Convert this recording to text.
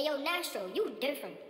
Hey, yo, Nastro, you different.